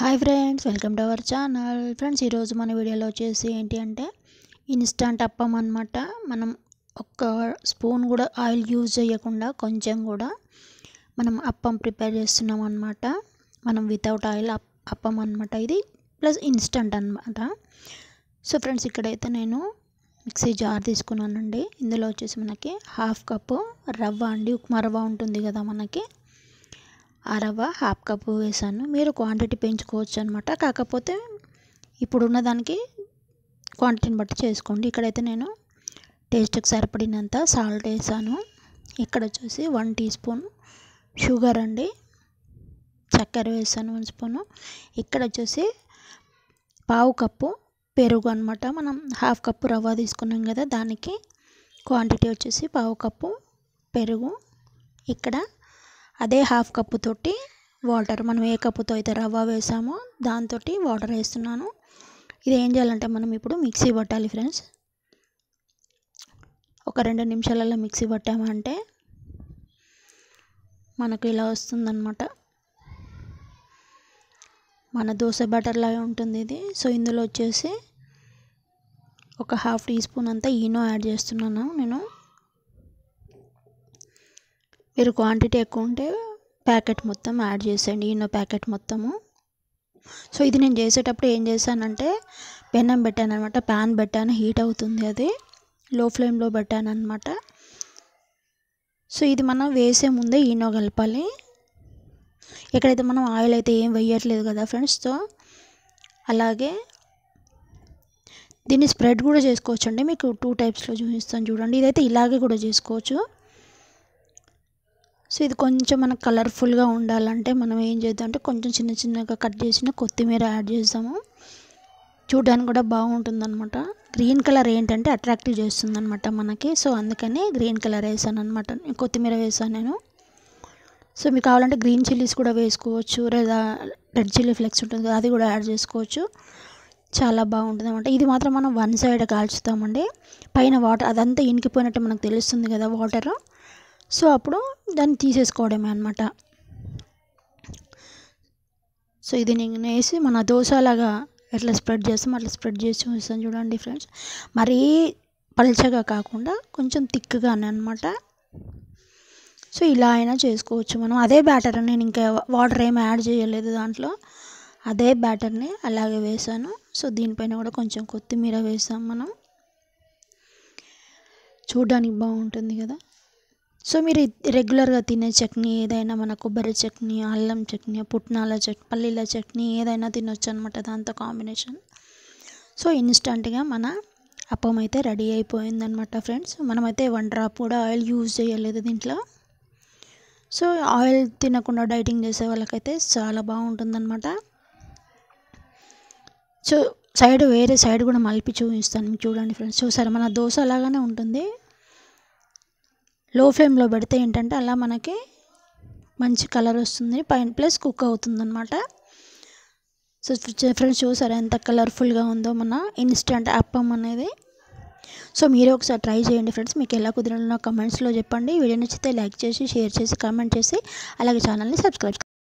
Hi friends welcome to our channel. Friends ఈరోజు మన వీడియోలో వచ్చేసి ఏంటి అంటే ఇన్స్టంట్ అప్పం అనమాట మనం ఒక్క స్పూన్ కూడా ఆయిల్ యూజ్ చేయకుండా కొంచెం కూడా మనం అప్పం ప్రిపేర్ చేస్తున్నాం అనమాట మనం వితౌట్ ఆయిల్ అప్పం అనమాట ఇది ప్లస్ ఇన్స్టంట్ అనమాట సో ఫ్రెండ్స్ ఇక్కడైతే నేను మిక్సీ జార్ తీసుకున్నానండి. ఇందులో వచ్చేసి మనకి హాఫ్ కప్పు రవ్వ అండి. ఉప్మా రవ్వ ఉంటుంది కదా మనకి. ఆ రవ్వ హాఫ్ కప్పు వేసాను. మీరు క్వాంటిటీ పెంచుకోవచ్చు అనమాట కాకపోతే ఇప్పుడున్న దానికి క్వాంటిటీని బట్టి చేసుకోండి. ఇక్కడైతే నేను టేస్ట్కి సరిపడినంత సాల్ట్ వేసాను. ఇక్కడ వచ్చేసి వన్ టీ స్పూన్ షుగర్ అండి. చక్కెర వేసాను వన్ స్పూను ఇక్కడ వచ్చేసి పావు కప్పు పెరుగు అనమాట మనం హాఫ్ కప్పు రవ్వ తీసుకున్నాం కదా దానికి క్వాంటిటీ వచ్చేసి పావు కప్పు పెరుగు. ఇక్కడ అదే హాఫ్ కప్పు తోటి వాటర్ మనం ఏ కప్పుతో అయితే రవ్వ వేసామో దాంతో వాటర్ వేస్తున్నాను. ఇది ఏం చేయాలంటే మనం ఇప్పుడు మిక్సీ పట్టాలి ఫ్రెండ్స్. ఒక రెండు నిమిషాలలో మిక్సీ పట్టామంటే మనకు ఇలా వస్తుందన్నమాట. మన దోశ బటర్లాగే లాగా ఉంటుంది ఇది. సో ఇందులో వచ్చేసి ఒక హాఫ్ టీ స్పూన్ అంతా ఈనో యాడ్ చేస్తున్నాను నేను. మీరు క్వాంటిటీ ఎక్కువ ఉంటే ప్యాకెట్ మొత్తం యాడ్ చేసేయండి ఈనో ప్యాకెట్ మొత్తము. సో ఇది నేను చేసేటప్పుడు ఏం చేశానంటే పెనం పెట్టాను అనమాట ప్యాన్ పెట్టాను హీట్ అవుతుంది అది లో ఫ్లేమ్లో పెట్టాను అనమాట సో ఇది మనం వేసే ముందే ఈనో కలపాలి. ఎక్కడైతే మనం ఆయిల్ అయితే ఏం వేయట్లేదు కదా ఫ్రెండ్స్తో అలాగే దీన్ని స్ప్రెడ్ కూడా చేసుకోవచ్చు అండి మీకు టూ టైప్స్లో చూపిస్తాను చూడండి. ఇదైతే ఇలాగే కూడా చేసుకోవచ్చు. సో ఇది కొంచెం మనకు కలర్ఫుల్గా ఉండాలంటే మనం ఏం చేద్దాం అంటే కొంచెం చిన్న చిన్నగా కట్ చేసిన కొత్తిమీర యాడ్ చేస్తాము చూడడానికి కూడా బాగుంటుంది అనమాట గ్రీన్ కలర్ ఏంటంటే అట్రాక్టివ్ చేస్తుంది అనమాట మనకి. సో అందుకని గ్రీన్ కలర్ వేసాను అనమాట కొత్తిమీర వేసాను నేను. సో మీకు కావాలంటే గ్రీన్ చిల్లీస్ కూడా వేసుకోవచ్చు. లేదా రెడ్ చిల్లీ ఫ్లెక్స్ ఉంటుంది కదా అది కూడా యాడ్ చేసుకోవచ్చు. చాలా బాగుంటుంది అనమాట ఇది మాత్రం మనం వన్ సైడ్ కాల్చుతామండి. పైన వాటర్ అదంతా ఇనికిపోయినట్టు మనకు తెలుస్తుంది కదా వాటర్. సో అప్పుడు దాన్ని తీసేసుకోవడమే అనమాట సో ఇది నేను వేసి మన దోశలాగా ఎట్లా స్ప్రెడ్ చేస్తాం అట్లా స్ప్రెడ్ చేసి చూస్తాను చూడండి ఫ్రెండ్స్. మరీ పల్చగా కాకుండా కొంచెం థిక్గానే అనమాట సో ఇలా అయినా చేసుకోవచ్చు మనం. అదే బ్యాటర్ నేను ఇంకా వాటర్ ఏమి యాడ్ చేయలేదు దాంట్లో. అదే బ్యాటర్ని అలాగే వేసాను. సో దీనిపైన కూడా కొంచెం కొత్తిమీర వేసాం మనం. చూడడానికి బాగుంటుంది కదా. సో మీరు రెగ్యులర్గా తినే చట్నీ ఏదైనా మన కొబ్బరి చట్నీ అల్లం చట్నీ పుట్నాల చట్నీ పల్లీల చట్నీ ఏదైనా తినొచ్చు అనమాట దాంతో కాంబినేషన్. సో ఇన్స్టంట్గా మన అప్పం అయితే రెడీ అయిపోయిందనమాట ఫ్రెండ్స్. మనమైతే వన్ డ్రాప్ కూడా ఆయిల్ యూజ్ చేయలేదు దీంట్లో. సో ఆయిల్ తినకుండా డైటింగ్ చేసే వాళ్ళకైతే చాలా బాగుంటుందన్నమాట. సో సైడ్ వేరే సైడ్ కూడా మలిపి చూపిస్తాను చూడండి ఫ్రెండ్స్. చూసారు? మన దోశ అలాగానే ఉంటుంది. లో ఫ్లేమ్లో పెడితే ఏంటంటే అలా మనకి మంచి కలర్ వస్తుంది. పైన ప్లస్ కుక్ అవుతుంది అనమాట సో ఫ్రెండ్స్ చూసారా ఎంత కలర్ఫుల్గా ఉందో మన ఇన్స్టెంట్ అప్పం అనేది. సో మీరు ఒకసారి ట్రై చేయండి ఫ్రెండ్స్. మీకు ఎలా కుదిరిన కమెంట్స్లో చెప్పండి. వీడియో నచ్చితే లైక్ చేసి షేర్ చేసి కామెంట్ చేసి అలాగే ఛానల్ని సబ్స్క్రైబ్